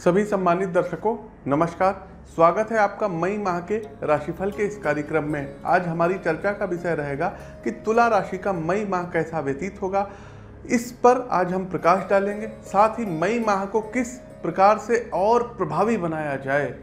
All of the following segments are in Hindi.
सभी सम्मानित दर्शकों, नमस्कार। स्वागत है आपका मई माह के राशिफल के इस कार्यक्रम में। आज हमारी चर्चा का विषय रहेगा कि तुला राशि का मई माह कैसा व्यतीत होगा। इस पर आज हम प्रकाश डालेंगे। साथ ही मई माह को किस प्रकार से और प्रभावी बनाया जाए।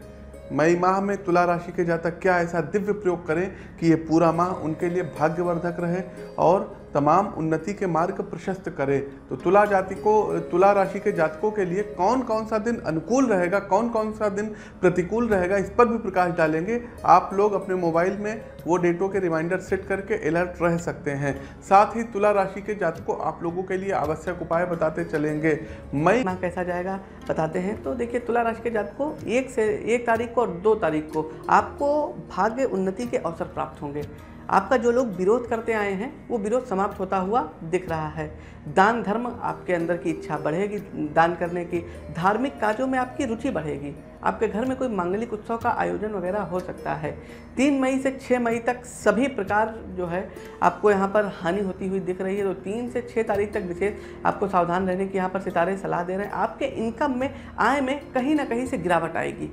मई माह में तुला राशि के जातक क्या ऐसा दिव्य प्रयोग करें कि ये पूरा माह उनके लिए भाग्यवर्धक रहे और तमाम उन्नति के मार्ग प्रशस्त करे। तो तुला जाति को, तुला राशि के जातकों के लिए कौन कौन सा दिन अनुकूल रहेगा कौन कौन सा दिन प्रतिकूल रहेगा, इस पर भी प्रकाश डालेंगे। आप लोग अपने मोबाइल में वो डेटों के रिमाइंडर सेट करके अलर्ट रह सकते हैं। साथ ही तुला राशि के जातकों आप लोगों के लिए आवश्यक उपाय बताते चलेंगे। मई माह कैसा जाएगा, बताते हैं। तो देखिए, तुला राशि के जातक एक से, एक तारीख को और दो तारीख को आपको भाग्य उन्नति के अवसर प्राप्त होंगे। आपका जो लोग विरोध करते आए हैं, वो विरोध समाप्त होता हुआ दिख रहा है। दान धर्म आपके अंदर की इच्छा बढ़ेगी, दान करने की, धार्मिक कार्यों में आपकी रुचि बढ़ेगी। आपके घर में कोई मांगलिक उत्सव का आयोजन वगैरह हो सकता है। तीन मई से छः मई तक सभी प्रकार जो है, आपको यहाँ पर हानि होती हुई दिख रही है। तो तीन से छः तारीख तक विशेष आपको सावधान रहने की यहाँ पर सितारे सलाह दे रहे हैं। आपके इनकम में, आय में कहीं ना कहीं से गिरावट आएगी।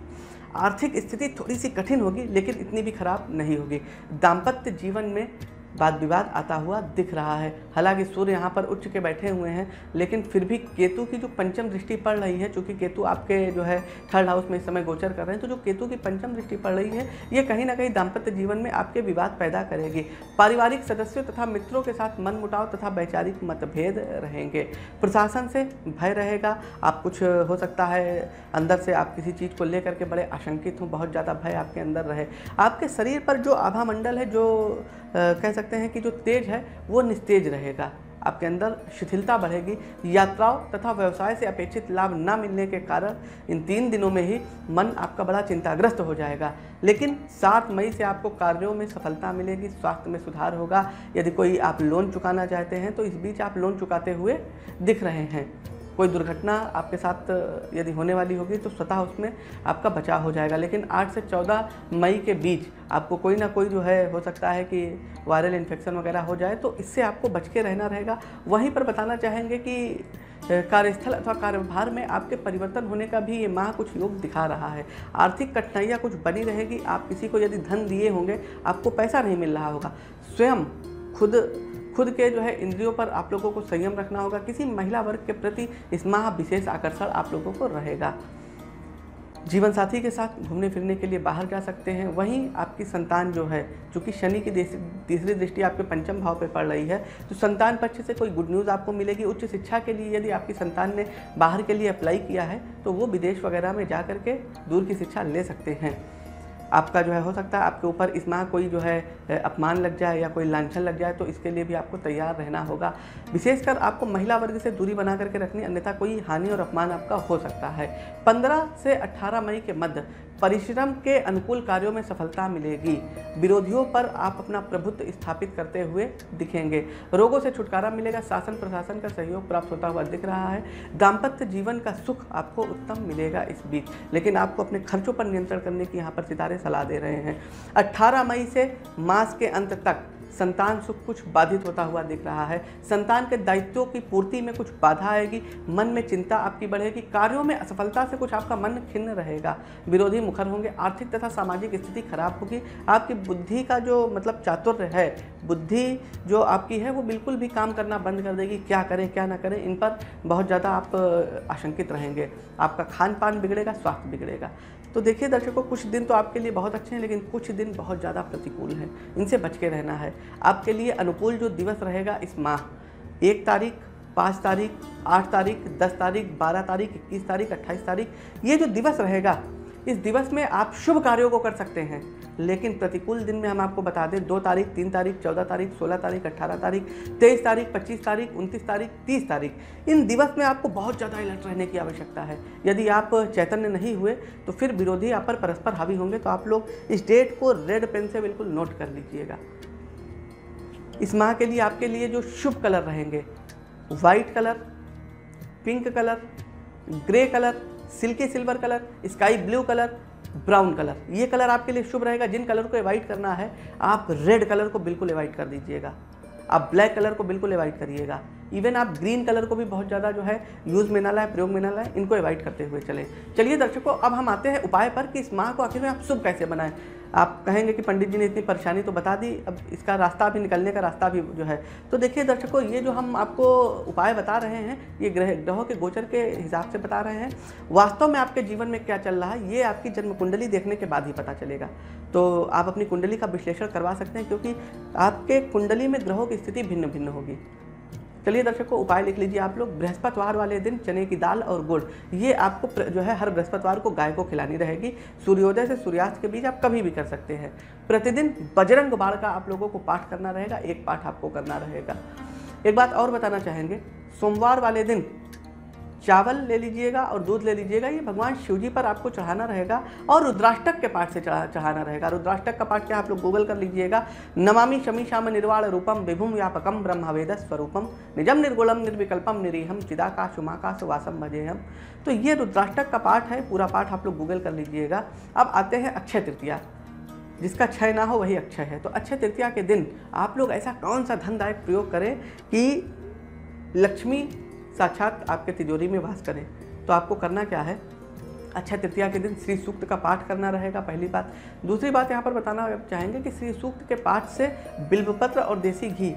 आर्थिक स्थिति थोड़ी सी कठिन होगी, लेकिन इतनी भी खराब नहीं होगी। दाम्पत्य जीवन में वाद विवाद आता हुआ दिख रहा है। हालाँकि सूर्य यहाँ पर उच्च के बैठे हुए हैं, लेकिन फिर भी केतु की जो पंचम दृष्टि पड़ रही है, चूँकि केतु आपके जो है थर्ड हाउस में इस समय गोचर कर रहे हैं तो जो केतु की पंचम दृष्टि पड़ रही है, ये कहीं ना कहीं दाम्पत्य जीवन में आपके विवाद पैदा करेगी। पारिवारिक सदस्यों तथा मित्रों के साथ मन मुटाव तथा वैचारिक मतभेद रहेंगे। प्रशासन से भय रहेगा। आप कुछ हो सकता है, अंदर से आप किसी चीज़ को लेकर के बड़े आशंकित हों, बहुत ज़्यादा भय आपके अंदर रहे। आपके शरीर पर जो आभा मंडल है, जो कह सकते हैं कि जो तेज है, वो निस्तेज रहेगा। आपके अंदर शिथिलता बढ़ेगी। यात्राओं तथा व्यवसाय से अपेक्षित लाभ न मिलने के कारण इन तीन दिनों में ही मन आपका बड़ा चिंताग्रस्त हो जाएगा। लेकिन सात मई से आपको कार्यों में सफलता मिलेगी, स्वास्थ्य में सुधार होगा। यदि कोई आप लोन चुकाना चाहते हैं तो इस बीच आप लोन चुकाते हुए दिख रहे हैं। कोई दुर्घटना आपके साथ यदि होने वाली होगी तो स्वतः उसमें आपका बचाव हो जाएगा। लेकिन 8 से 14 मई के बीच आपको कोई ना कोई जो है, हो सकता है कि वायरल इन्फेक्शन वगैरह हो जाए तो इससे आपको बच के रहना रहेगा। वहीं पर बताना चाहेंगे कि कार्यस्थल अथवा कार्यभार में आपके परिवर्तन होने का भी ये माह कुछ योग दिखा रहा है। आर्थिक कठिनाइयाँ कुछ बनी रहेगी। आप किसी को यदि धन दिए होंगे, आपको पैसा नहीं मिल रहा होगा। स्वयं खुद खुद के जो है इंद्रियों पर आप लोगों को संयम रखना होगा। किसी महिला वर्ग के प्रति इस माह विशेष आकर्षण आप लोगों को रहेगा। जीवन साथी के साथ घूमने फिरने के लिए बाहर जा सकते हैं। वहीं आपकी संतान जो है, चूँकि शनि की तीसरी दृष्टि आपके पंचम भाव पे पड़ रही है तो संतान पक्ष से कोई गुड न्यूज़ आपको मिलेगी। उच्च शिक्षा के लिए यदि आपकी संतान ने बाहर के लिए अप्लाई किया है तो वो विदेश वगैरह में जा कर के दूर की शिक्षा ले सकते हैं। आपका जो है, हो सकता है आपके ऊपर इस माह कोई जो है अपमान लग जाए या कोई लांछन लग जाए तो इसके लिए भी आपको तैयार रहना होगा। विशेषकर आपको महिला वर्ग से दूरी बना करके रखनी, अन्यथा कोई हानि और अपमान आपका हो सकता है। 15 से 18 मई के मध्य परिश्रम के अनुकूल कार्यों में सफलता मिलेगी। विरोधियों पर आप अपना प्रभुत्व स्थापित करते हुए दिखेंगे। रोगों से छुटकारा मिलेगा, शासन प्रशासन का सहयोग प्राप्त होता हुआ दिख रहा है। दाम्पत्य जीवन का सुख आपको उत्तम मिलेगा इस बीच। लेकिन आपको अपने खर्चों पर नियंत्रण करने की यहाँ पर सितारे सलाह दे रहे हैं। 18 मई से मास के अंत तक संतान सुख कुछ बाधित होता हुआ दिख रहा है। संतान के दायित्वों की पूर्ति में कुछ बाधा आएगी। मन में चिंता आपकी बढ़ेगी। कार्यों में असफलता से कुछ आपका मन खिन्न रहेगा। विरोधी मुखर होंगे। आर्थिक तथा सामाजिक स्थिति खराब होगी। आपकी बुद्धि का जो मतलब चातुर्य है, बुद्धि जो आपकी है, वो बिल्कुल भी काम करना बंद कर देगी। क्या करें, क्या ना करें, इन पर बहुत ज़्यादा आप आशंकित रहेंगे। आपका खान पान बिगड़ेगा, स्वास्थ्य बिगड़ेगा। तो देखिए दर्शकों, कुछ दिन तो आपके लिए बहुत अच्छे हैं, लेकिन कुछ दिन बहुत ज़्यादा प्रतिकूल हैं। इनसे बच के रहना है। आपके लिए अनुकूल जो दिवस रहेगा इस माह, एक तारीख, पाँच तारीख, आठ तारीख, दस तारीख, बारह तारीख, इक्कीस तारीख, अट्ठाईस तारीख, ये जो दिवस रहेगा, इस दिवस में आप शुभ कार्यों को कर सकते हैं। लेकिन प्रतिकूल दिन में हम आपको बता दें, दो तारीख, तीन तारीख, चौदह तारीख, सोलह तारीख अट्ठारह तारीख, तेईस तारीख, पच्चीस तारीख, उनतीस तारीख, तीस तारीख। इन दिवस में आपको बहुत ज़्यादा अलर्ट रहने की आवश्यकता है। यदि आप चैतन्य नहीं हुए तो फिर विरोधी आप पर परस्पर हावी होंगे तो आप लोग इस डेट को रेड पेन से बिल्कुल नोट कर लीजिएगा। इस माह के लिए आपके लिए जो शुभ कलर रहेंगे white colour, pink colour, grey colour, silky silver colour, sky blue colour brown colour. ये कलर आपके लिए शुभ रहेगा। जिन कलर को अवॉइड करना है, आप रेड कलर को बिल्कुल अवॉइड कर दीजिएगा। आप ब्लैक कलर को बिल्कुल अवॉइड करिएगा। इवन आप ग्रीन कलर को भी बहुत ज़्यादा जो है यूज़ में ना लाए, प्रयोग में ना लाए, इनको अवॉइड करते हुए चलें। चलिए दर्शकों, अब हम आते हैं उपाय पर कि इस माह को आखिर में आप शुभ कैसे बनाएँ। आप कहेंगे कि पंडित जी ने इतनी परेशानी तो बता दी, अब इसका रास्ता भी, निकलने का रास्ता भी जो है। तो देखिए दर्शकों, ये जो हम आपको उपाय बता रहे हैं, ये ग्रह, ग्रहों के गोचर के हिसाब से बता रहे हैं, वास्तव में आपके जीवन में क्या चल रहा है, ये आपकी जन्म कुंडली देखने के बाद ही पता चलेगा। तो आप अपनी कुंडली का विश्लेषण करवा सकते हैं, क्योंकि आपके कुंडली में ग्रहों की स्थिति भिन्न भिन्न होगी। चलिए दर्शकों, उपाय लिख लीजिए आप लोग। बृहस्पतिवार वाले दिन चने की दाल और गुड़, ये आपको जो है, हर बृहस्पतिवार को गाय को खिलानी रहेगी। सूर्योदय से सूर्यास्त के बीच आप कभी भी कर सकते हैं। प्रतिदिन बजरंग बाण का आप लोगों को पाठ करना रहेगा, एक पाठ आपको करना रहेगा। एक बात और बताना चाहेंगे, सोमवार वाले दिन चावल ले लीजिएगा और दूध ले लीजिएगा, ये भगवान शिव जी पर आपको चढ़ाना रहेगा और रुद्राष्टक के पाठ से चढ़ा, चढ़ाना रहेगा। रुद्राष्टक का पाठ क्या आप लोग गूगल कर लीजिएगा। नमामि शमी श्याम निर्वाण रूपम विभुम व्यापकम ब्रह्मवेद स्वरूपम निजम निर्गुणम निर्विकल्पम निरीहम चिदाकाश उमाकाश वासम भजेहम तो ये रुद्राष्टक का पाठ है, पूरा पाठ आप लोग गूगल कर लीजिएगा। अब आते हैं अक्षय तृतीया, जिसका क्षय ना हो वही अक्षय है। तो अक्षय तृतीया के दिन आप लोग ऐसा कौन सा धनदायक प्रयोग करें कि लक्ष्मी साक्षात आपके तिजोरी में वास करें। तो आपको करना क्या है? अच्छा तृतीया के दिन श्री सूक्त का पाठ करना रहेगा, पहली बात। दूसरी बात यहाँ पर बताना चाहेंगे कि श्री सूक्त के पाठ से बिल्वपत्र और देसी घी,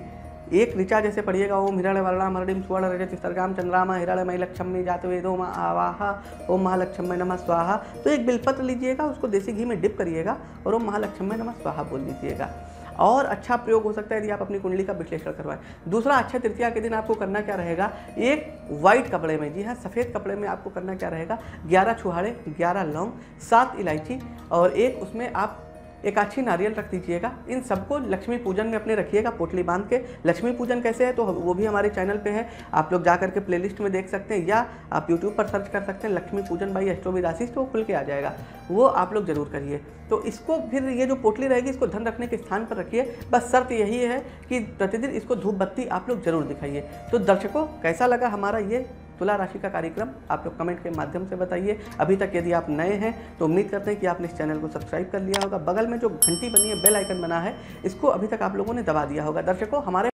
एक ऋचा जैसे पढ़िएगा ओम हिरण्य वर्णा मरडिम स्वर्ण रजत स्तरगाम चंद्रामा हिरण्यमय लक्ष्मी जात वेदो मा आवाहा, ओम महालक्ष्मी नमः स्वाहा। तो एक बिलपत्र लीजिएगा, उसको देसी घी में डिप करिएगा और ओम महालक्ष्मी नमः स्वाहा बोल दीजिएगा। और अच्छा प्रयोग हो सकता है यदि आप अपनी कुंडली का विश्लेषण करवाएँ। दूसरा अक्षय तृतीया के दिन आपको करना क्या रहेगा? एक वाइट कपड़े में, जी हाँ सफ़ेद कपड़े में आपको करना क्या रहेगा? ग्यारह छुहाड़े, ग्यारह लौंग, सात इलायची और एक उसमें आप एक अच्छी नारियल रख दीजिएगा। इन सबको लक्ष्मी पूजन में अपने रखिएगा, पोटली बाँध के। लक्ष्मी पूजन कैसे है? तो वो भी हमारे चैनल पे है। आप लोग जा करके प्लेलिस्ट में देख सकते हैं, या आप यूट्यूब पर सर्च कर सकते हैं, लक्ष्मी पूजन बाई एस्ट्रोविद आशीष तो वो खुल के आ जाएगा। वो आप लोग ज़रूर करिए। तो इसको फिर ये जो पोटली रहेगी, इसको धन रखने के स्थान पर रखिए। बस शर्त यही है कि प्रतिदिन इसको धूप बत्ती आप लोग ज़रूर दिखाइए। तो दर्शकों, कैसा लगा हमारा ये तुला राशि का कार्यक्रम आप लोग कमेंट के माध्यम से बताइए। अभी तक यदि आप नए हैं तो उम्मीद करते हैं कि आपने इस चैनल को सब्सक्राइब कर लिया होगा। बगल में जो घंटी बनी है, बेल आइकन बना है, इसको अभी तक आप लोगों ने दबा दिया होगा। दर्शकों, हमारे